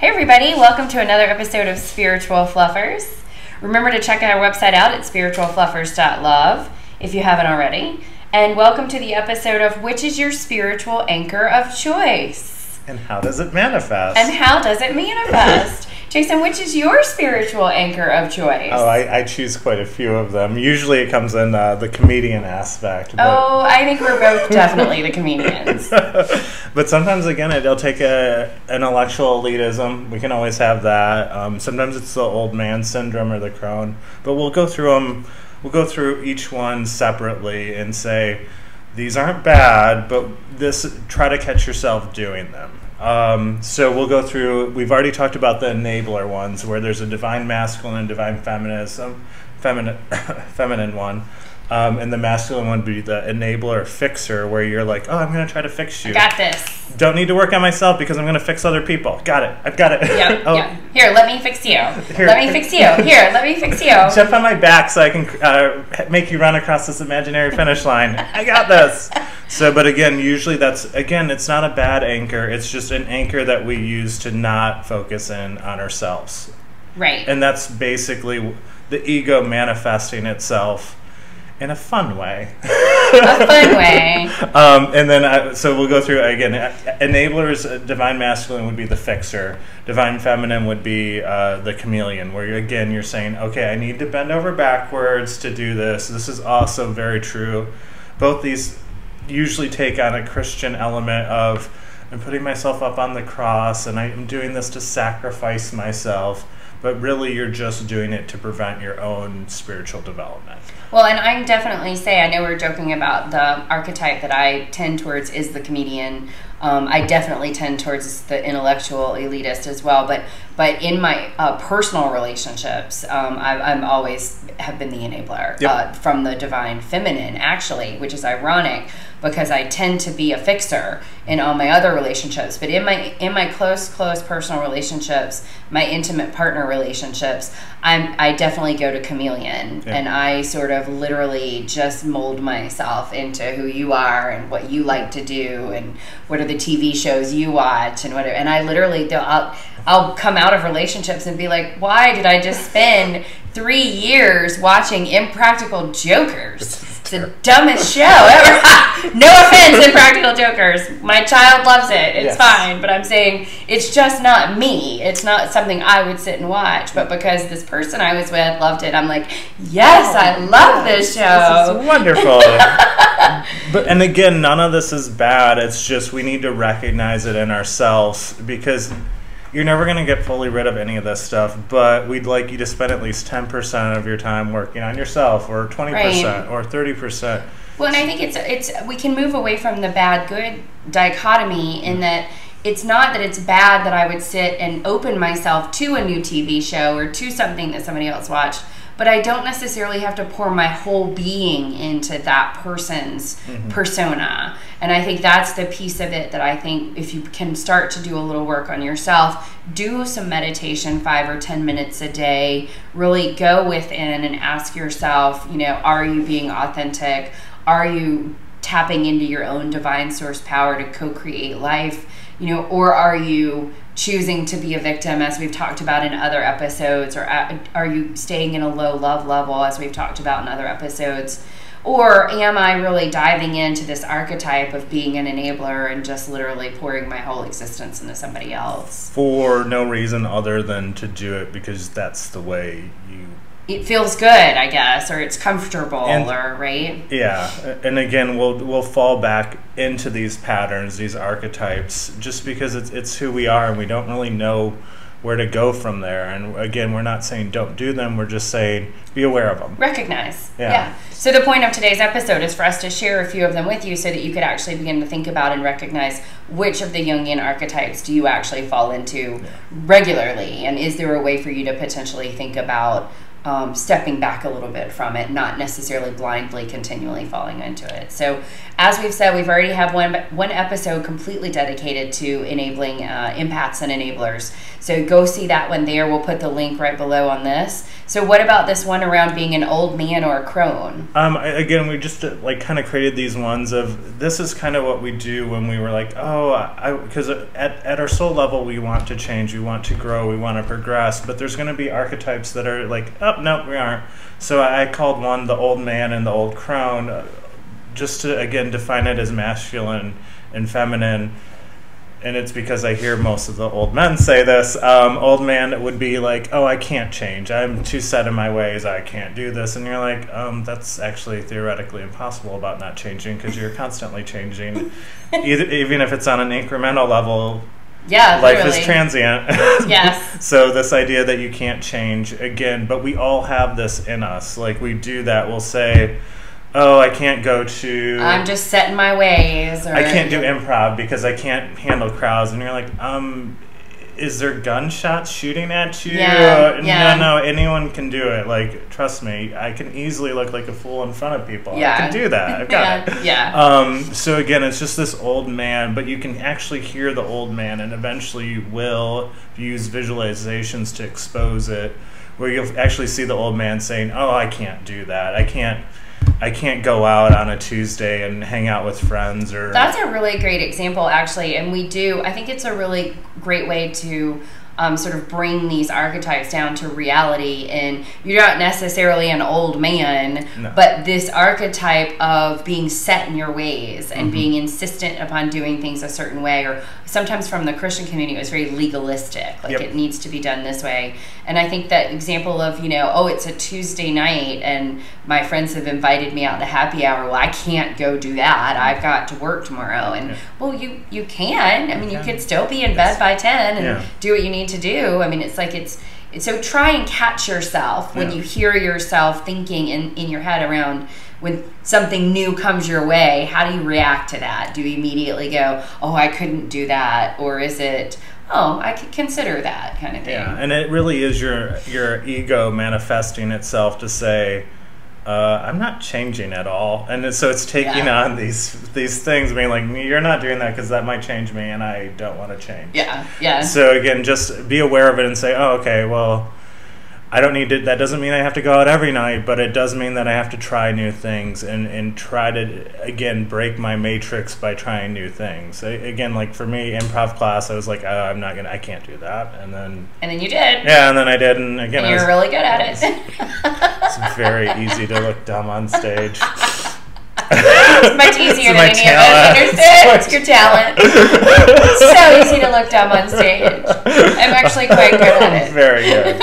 Hey, everybody, welcome to another episode of Spiritual Fluffers. Remember to check our website out at spiritualfluffers.love if you haven't already. And welcome to the episode of Which is Your Spiritual Anchor of Choice? And how does it manifest? And how does it manifest? Jason, which is your spiritual anchor of choice? Oh, I, I choose quite a few of them. Usually it comes in uh, the comedian aspect. But oh, I think we're both definitely the comedians. but sometimes, again, it'll take a intellectual elitism. We can always have that. Um, sometimes it's the old man syndrome or the crone. But we'll go through them. We'll go through each one separately and say, these aren't bad, but this try to catch yourself doing them. Um, so we'll go through. We've already talked about the enabler ones, where there's a divine masculine and divine feminism, feminine, feminine one. Um, and the masculine one would be the enabler fixer, where you're like, oh, I'm going to try to fix you. I got this. Don't need to work on myself because I'm going to fix other people. Got it. I've got it. Yeah. oh. yeah. Here, let me fix you. Here. Let me fix you. Here, let me fix you. Jump on my back so I can uh, make you run across this imaginary finish line. I got this. So, but again, usually that's, again, it's not a bad anchor. It's just an anchor that we use to not focus in on ourselves. Right. And that's basically the ego manifesting itself in a fun way. a fun way. Um, and then, I, so we'll go through again. Enablers, uh, divine masculine would be the fixer. Divine feminine would be uh, the chameleon, where you're, again you're saying, okay, I need to bend over backwards to do this. This is also very true. Both these usually take on a Christian element of I'm putting myself up on the cross and I'm doing this to sacrifice myself but really you're just doing it to prevent your own spiritual development. Well, and I definitely say, I know we are joking about the archetype that I tend towards is the comedian. Um, I definitely tend towards the intellectual elitist as well, but but in my uh, personal relationships, um, I, am always have been the enabler yep. uh, from the divine feminine, actually, which is ironic because I tend to be a fixer in all my other relationships. But in my in my close, close personal relationships, my intimate partner relationships, I'm I definitely go to chameleon yeah. and I sort of literally just mold myself into who you are and what you like to do and what are the TV shows you watch and whatever. And I literally I'll I'll come out of relationships and be like, why did I just spend three years watching Impractical Jokers? It's the dumbest show ever. no offense, Impractical Jokers. My child loves it. It's yes. fine. But I'm saying it's just not me. It's not something I would sit and watch. But because this person I was with loved it, I'm like, yes, oh, I love this show. This is wonderful. but and again, none of this is bad. It's just we need to recognize it in ourselves because you're never going to get fully rid of any of this stuff, but we'd like you to spend at least 10% of your time working on yourself or 20% right. or 30%. Well, and I think it's it's we can move away from the bad good dichotomy in mm. that it's not that it's bad that I would sit and open myself to a new TV show or to something that somebody else watched but I don't necessarily have to pour my whole being into that person's mm-hmm. persona. And I think that's the piece of it that I think if you can start to do a little work on yourself, do some meditation five or 10 minutes a day, really go within and ask yourself, you know, are you being authentic? Are you tapping into your own divine source power to co create life? You know, or are you choosing to be a victim, as we've talked about in other episodes, or are you staying in a low love level, as we've talked about in other episodes? Or am I really diving into this archetype of being an enabler and just literally pouring my whole existence into somebody else? For no reason other than to do it because that's the way you it feels good, I guess, or it's comfortable, and, or right. Yeah, and again, we'll we'll fall back into these patterns, these archetypes, just because it's it's who we are, and we don't really know where to go from there. And again, we're not saying don't do them. We're just saying be aware of them. Recognize. Yeah. yeah. So the point of today's episode is for us to share a few of them with you, so that you could actually begin to think about and recognize which of the Jungian archetypes do you actually fall into yeah. regularly, and is there a way for you to potentially think about um, stepping back a little bit from it, not necessarily blindly continually falling into it. So, as we've said, we've already have one one episode completely dedicated to enabling uh, empaths and enablers. So go see that one there. We'll put the link right below on this So what about this one around being an old man or a crone? Um, again, we just uh, like kind of created these ones of this is kind of what we do when we were like, oh, I because at, at our soul level we want to change, we want to grow, we want to progress, but there's going to be archetypes that are like, oh, no, we aren't. So I called one the old man and the old crone, uh, just to again define it as masculine and feminine and it's because I hear most of the old men say this. Um, old man would be like, "Oh, I can't change. I'm too set in my ways. I can't do this." And you're like, um, "That's actually theoretically impossible about not changing because you're constantly changing, Either, even if it's on an incremental level." Yeah, life literally. is transient. yes. so this idea that you can't change again, but we all have this in us. Like we do that. We'll say oh, I can't go to. I'm just set in my ways. Or, I can't do improv because I can't handle crowds. And you're like, um, is there gunshots shooting at you? Yeah, uh, yeah. No, no, anyone can do it. Like, trust me, I can easily look like a fool in front of people. Yeah. I can do that. I've got yeah, it. Yeah. Um, so again, it's just this old man, but you can actually hear the old man, and eventually you will use visualizations to expose it, where you'll actually see the old man saying, "Oh, I can't do that. I can't." I can't go out on a Tuesday and hang out with friends or That's a really great example actually and we do I think it's a really great way to um, sort of bring these archetypes down to reality and you're not necessarily an old man No. but this archetype of being set in your ways and Mm-hmm. being insistent upon doing things a certain way or sometimes from the christian community it was very legalistic like Yep. it needs to be done this way and i think that example of you know oh it's a tuesday night and my friends have invited me out to happy hour well i can't go do that i've got to work tomorrow and Yeah. well you you can i mean you could still be in bed by 10 and Yeah. do what you need to do. I mean it's like it's it's- so try and catch yourself when Yeah. you hear yourself thinking in, in your head around when something new comes your way how do you react to that? Do you immediately go oh i couldn't do that or is it oh i could consider that kind of thing? Yeah, and it really is your your ego manifesting itself to say, uh, "I'm not changing at all," and so it's taking Yeah. on these these things, being like, "You're not doing that because that might change me, and I don't want to change." yeah yeah So again, just be aware of it and say, "Oh, okay, well." I don't need to. That doesn't mean I have to go out every night, but it does mean that I have to try new things and, and try to again break my matrix by trying new things. A- Again, like for me, improv class, I was like, oh, I'm not gonna, I can't do that, and then and then you did yeah, and then I did, and again, and you're was, really good at it it's very easy to look dumb on stage. it's much easier It's than any talent. of us understand it's your talent so easy to look dumb on stage i'm actually quite good at it Very good.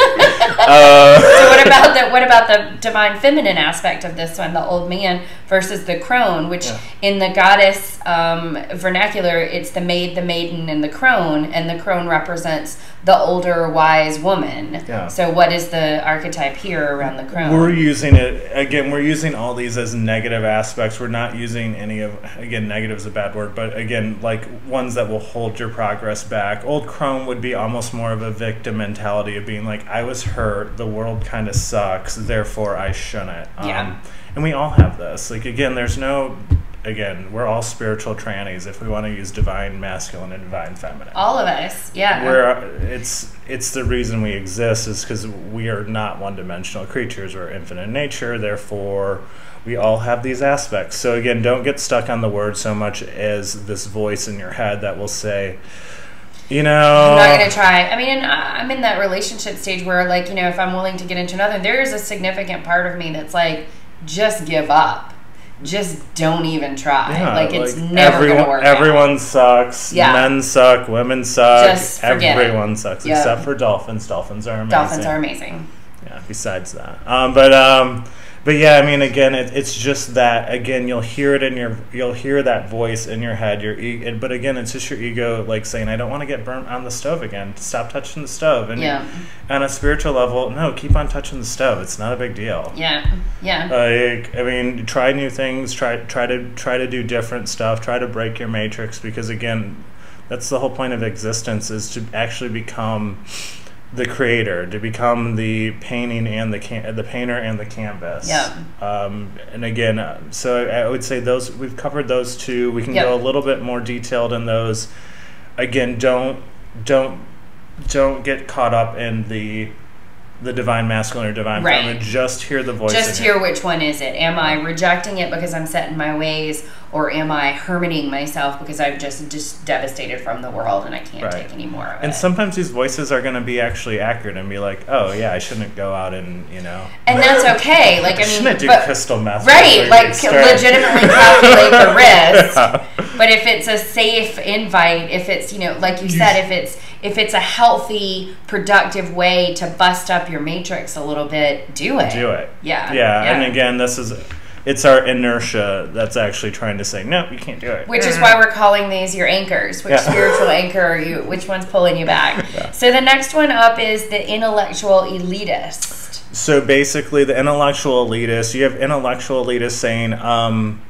Uh, so what about the what about the divine feminine aspect of this one, the old man versus the crone, which Yeah. in the goddess um, vernacular, it's the maid, the maiden, and the crone, and the crone represents the older wise woman. Yeah. So what is the archetype here around the crone? We're using it again. We're using all these as negative aspects. We're not using any of again. Negative is a bad word, but again, like ones that will hold your progress back. Old crone would be almost more of a victim mentality of being like, I was hurt. The world kind of sucks. Therefore, I shouldn't. Yeah. Um, and we all have this. Like again, there's no. Again, we're all spiritual trannies if we want to use divine masculine and divine feminine All of us, yeah. where it's it's the reason we exist is because we are not one-dimensional creatures we're infinite in nature therefore we all have these aspects so again don't get stuck on the word so much as this voice in your head that will say you know I'm not gonna try. I mean, I'm in that relationship stage where, like, you know, if I'm willing to get into another, there is a significant part of me that's like, just give up, just don't even try. yeah, like, it's like, never everyone, gonna work. out. everyone sucks Yeah. men suck women suck Just forget it. everyone sucks Yeah. except for dolphins dolphins are amazing Dolphins are amazing. yeah besides that um, but um, but yeah i mean again it, it's just that again you'll hear it in your you'll hear that voice in your head your e- but again it's just your ego like saying i don't want to get burnt on the stove again. Stop touching the stove. And Yeah. on a spiritual level no keep on touching the stove. It's not a big deal. Yeah, yeah, like i mean try new things. Try try to try to do different stuff. Try to break your matrix because again that's the whole point of existence is to actually become the creator to become the painting and the can- the painter and the canvas Yeah. um, and again uh, so I, I would say those we've covered those two we can Yep. go a little bit more detailed in those again don't don't don't get caught up in the the divine masculine or divine Right. feminine. Just hear the voice. Just hear which one is it. Am I rejecting it because I'm set in my ways, or am I hermiting myself because I'm just just devastated from the world and I can't Right. take any more of And it? sometimes these voices are going to be actually accurate and be like, "Oh yeah, I shouldn't go out and you know, and that's okay. Like I I mean, shouldn't do but- crystal meth." right, like legitimately calculate the risk. Yeah. But if it's a safe invite, if it's you know, like you said, if it's if it's a healthy, productive way to bust up your matrix a little bit, do it. Do it. Yeah. Yeah, and again, this is it's our inertia that's actually trying to say, "No, you can't do it." Which is why we're calling these your anchors. Which Yeah. spiritual anchor are you? Which one's pulling you back? Yeah. So the next one up is the intellectual elitist. So basically, the intellectual elitist, you have intellectual elitists saying, um,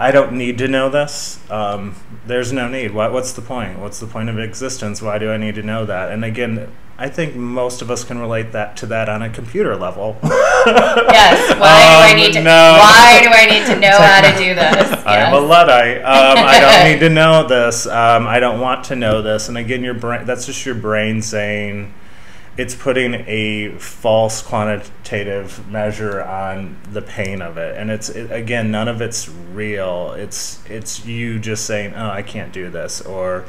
I don't need to know this. Um, there's no need. What, what's the point? What's the point of existence? Why do I need to know that? And again, I think most of us can relate that to that on a computer level. Yes. Why do I Um, need to? no. Why do I need to know how to do this? I am a luddite. Um, I don't need to know this. Um, I don't want to know this. And again, your brain—that's just your brain saying it's putting a false quantitative measure on the pain of it. And it's it, again, none of it's real. It's it's you just saying, "Oh, I can't do this," or,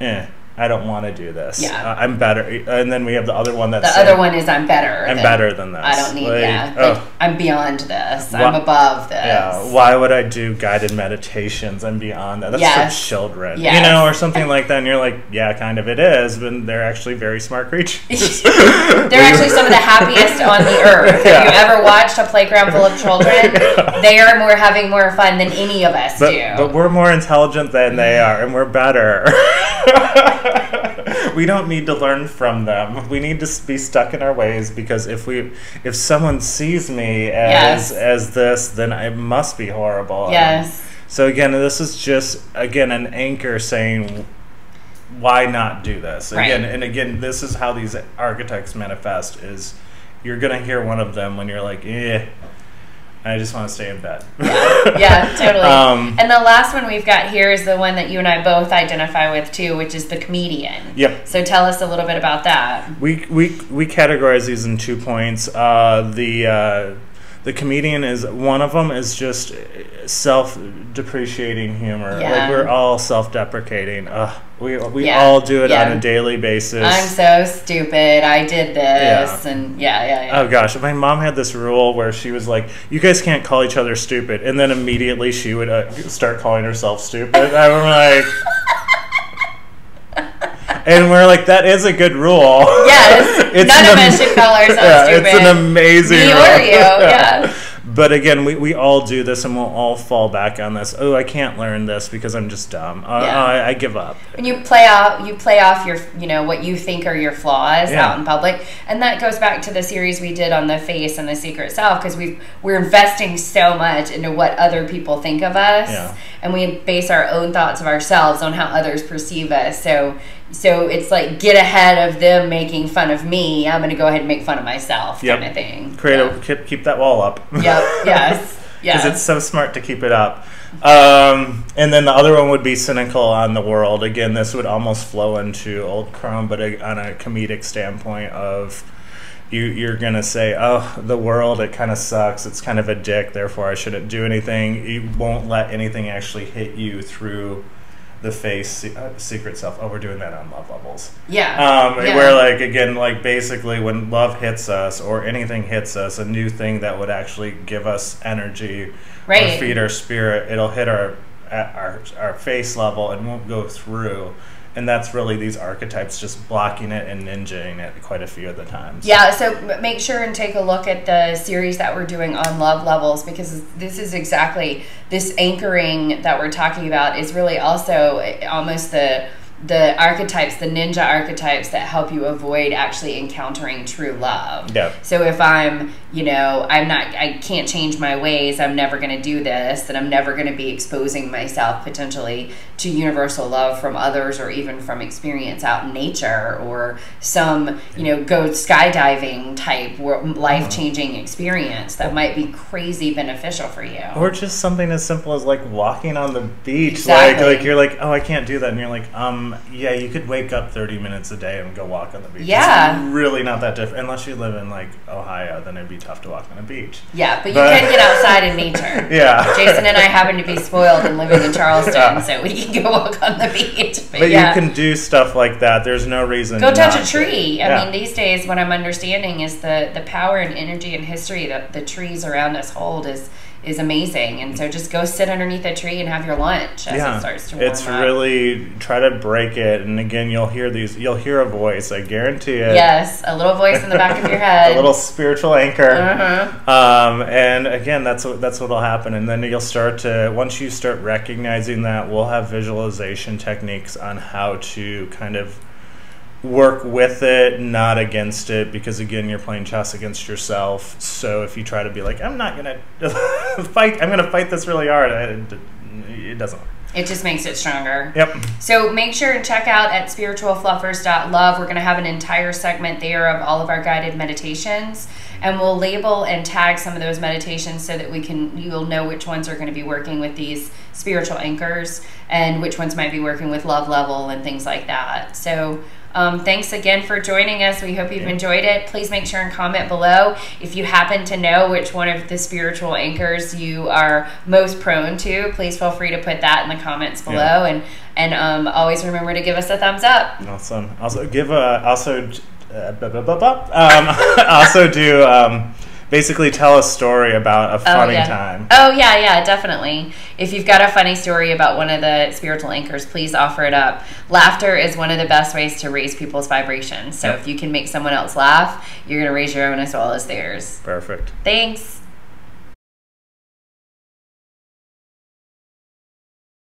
"Eh, I don't want to do this. Yeah. Uh, I'm better." And then we have the other one that's The saying, other one is I'm better. I'm than- better than this. I don't need. Like, yeah. oh. Like, I'm beyond this. Wha- I'm above this. Yeah, why would I do guided meditations and beyond that? That's Yes. for children, you know, or something like that. And you're like, yeah, kind of it is, but they're actually very smart creatures. They're actually some of the happiest on the earth. Have you ever watched a playground full of children? They are more having more fun than any of us but, do. but we're more intelligent than they are, and we're better. we don't need to learn from them. We need to be stuck in our ways because if we, if someone sees me as Yes. as this, then it must be horrible. yes. So again, this is just again an anchor saying, why not do this Right. again? And again, this is how these archetypes manifest: is you're gonna hear one of them when you're like, eh, I just want to stay in bed. Yeah, totally. Um, and the last one we've got here is the one that you and I both identify with too, which is the comedian. Yep. So tell us a little bit about that. We we we categorize these in two points. Uh, the uh, the comedian is one of them is just self depreciating humor. Yeah. Like we're all self deprecating. Uh, we we Yeah. all do it Yeah. on a daily basis. I'm so stupid. I did this, Yeah. and yeah, yeah, yeah. Oh gosh, my mom had this rule where she was like, "You guys can't call each other stupid," and then immediately she would uh, start calling herself stupid. I'm like, and we're like, "That is a good rule." Yes, It's none of am- us should call ourselves yeah, stupid. It's an amazing Me rule. or you, yeah. But again, we, we all do this, and we'll all fall back on this. Oh, I can't learn this because I'm just dumb. Uh, Yeah. I, I give up. and you play off you play off your you know what you think are your flaws Yeah. out in public and that goes back to the series we did on the face and the secret self because we we're investing so much into what other people think of us Yeah. and we base our own thoughts of ourselves on how others perceive us so so it's like get ahead of them making fun of me i'm going to go ahead and make fun of myself Yep. kind of thing Create yeah. a, keep, keep that wall up. yep yes because yeah it's so smart to keep it up. Um, and then the other one would be cynical on the world. Again, this would almost flow into old crone, but a, on a comedic standpoint of you, you're gonna say, "Oh, the world, it kind of sucks. It's kind of a dick. Therefore, I shouldn't do anything." You won't let anything actually hit you through the face uh, secret self. Oh, we're doing that on love levels. yeah Um, Yeah. Where, like, again, like basically when love hits us or anything hits us, a new thing that would actually give us energy Right. or feed our spirit, it'll hit our, at our our face level and won't go through. And that's really these archetypes just blocking it and ninjaing it quite a few of the times. Yeah, so make sure and take a look at the series that we're doing on love levels because this is exactly this anchoring that we're talking about is really also eh, almost the the archetypes, the ninja archetypes that help you avoid actually encountering true love. Yeah. So if I'm, you know, I'm not, I can't change my ways, I'm never going to do this, then I'm never going to be exposing myself potentially to universal love from others or even from experience out in nature or some you know go skydiving type life changing experience that might be crazy beneficial for you. Or just something as simple as like walking on the beach. Exactly. like like you're like oh I can't do that. And you're like um yeah you could wake up 30 minutes a day and go walk on the beach. Yeah. it's really not that different. Unless you live in like Ohio then it'd be tough to walk on a beach. Yeah but you can get outside in nature. Yeah. Jason and I happen to be spoiled and living in Charleston yeah. so we can go walk on the beach. But, but yeah. you can do stuff like that. There's no reason go touch a tree. I mean these days what I'm understanding is the the power and energy and history that the trees around us hold is is amazing. And so just go sit underneath a tree and have your lunch as yeah, it starts to warm It's up. really try to break it and again you'll hear these you'll hear a voice, I guarantee it. Yes, a little voice in the back of your head. a little spiritual anchor. Uh-huh. Um, and again that's what that's what'll happen. And then you'll start to once you start recognizing that we'll have visualization techniques on how to kind of work with it, not against it, because again, you're playing chess against yourself. So if you try to be like, I'm not gonna fight, I'm gonna fight this really hard, it, it doesn't work. It just makes it stronger. Yep. So make sure and check out at spiritualfluffers.love. We're going to have an entire segment there of all of our guided meditations, and we'll label and tag some of those meditations so that we can you'll know which ones are going to be working with these spiritual anchors and which ones might be working with love level and things like that. So um, thanks again for joining us. We hope you've yeah. enjoyed it. Please make sure and comment below if you happen to know which one of the spiritual anchors you are most prone to. Please feel free to put that in the comments below, yeah. and and um, always remember to give us a thumbs up. Awesome. Also give a also uh, blah, blah, blah, um, also do. Basically tell a story about a oh, funny oh, yeah. time. Oh yeah, yeah, definitely. If you've got a funny story about one of the spiritual anchors, please offer it up. Laughter is one of the best ways to raise people's vibrations. So yep. if you can make someone else laugh, you're going to raise your own as well as theirs. Perfect. Thanks.